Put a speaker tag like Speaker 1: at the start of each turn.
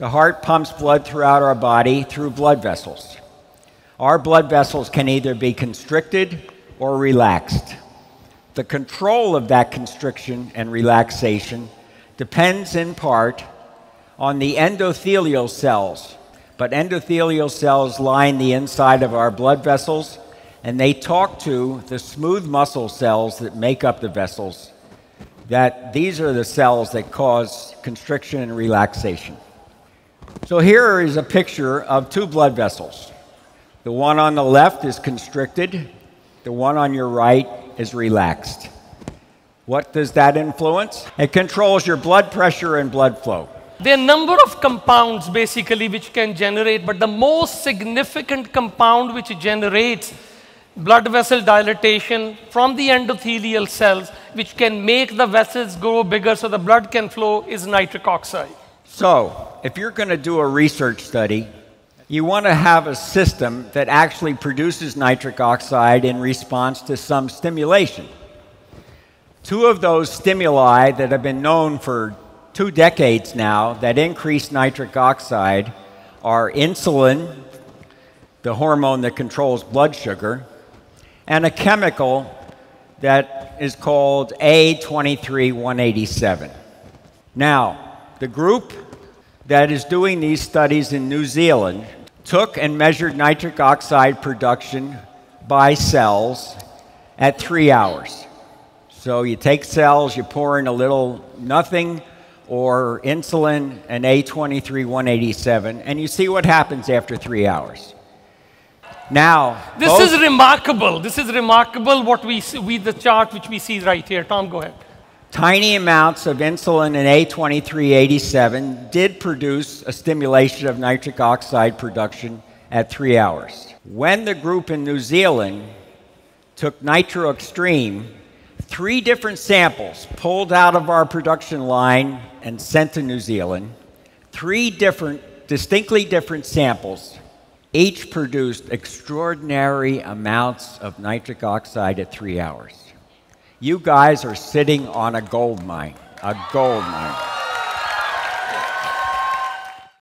Speaker 1: The heart pumps blood throughout our body through blood vessels. Our blood vessels can either be constricted or relaxed. The control of that constriction and relaxation depends in part on the endothelial cells. But endothelial cells line the inside of our blood vessels, and they talk to the smooth muscle cells that make up the vessels. That these are the cells that cause constriction and relaxation. So here is a picture of two blood vessels. The one on the left is constricted, the one on your right is relaxed. What does that influence? It controls your blood pressure and blood flow.
Speaker 2: There are a number of compounds basically which can generate, but the most significant compound which generates blood vessel dilatation from the endothelial cells, which can make the vessels grow bigger so the blood can flow, is nitric oxide.
Speaker 1: So, if you're going to do a research study, you want to have a system that actually produces nitric oxide in response to some stimulation. Two of those stimuli that have been known for two decades now that increase nitric oxide are insulin, the hormone that controls blood sugar, and a chemical that is called A23187. Now, the group that is doing these studies in New Zealand took and measured nitric oxide production by cells at three hours. So you take cells, you pour in a little nothing or insulin and A23 187, and you see what happens after three hours. Now,
Speaker 2: this is remarkable. This is remarkable what we see, we, the chart which we see right here. Tom, go ahead.
Speaker 1: Tiny amounts of insulin and A2387 did produce a stimulation of nitric oxide production at three hours. When the group in New Zealand took Nitro Xtreme three different samples pulled out of our production line and sent to New Zealand, three different, distinctly different samples, each produced extraordinary amounts of nitric oxide at three hours. You guys are sitting on a gold mine, a gold mine.